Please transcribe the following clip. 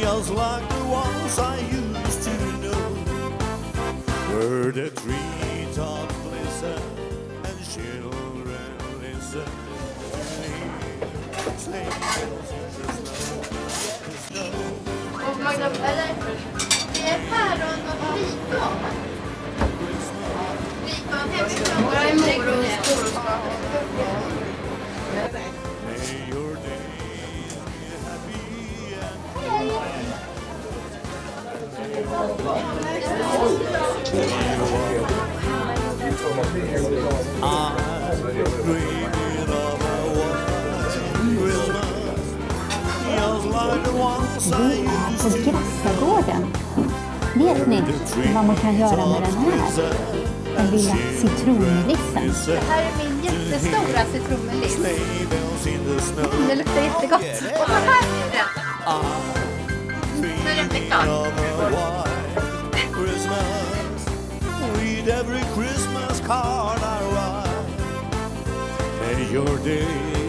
just like the ones I used to know. Where the treetops glisten and children listen. Sleigh bells. Och Magda, eller det är päron och fikon. Fikon hemifrån. Vi är på Grassagården. Vet ni vad man kan göra med den här? Den lilla citronmelissen. Det här är min jättestora citronmeliss. Det luktar jättegott. Och så här är den. Every Christmas card I write. May your days